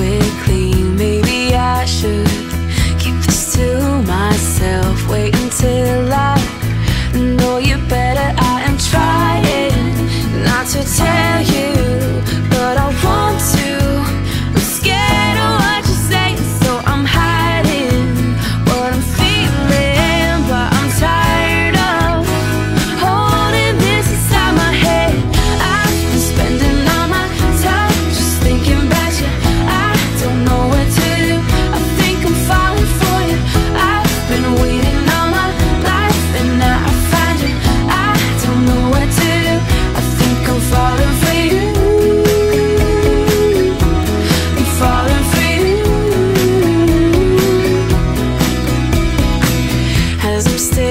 quickly cause I'm still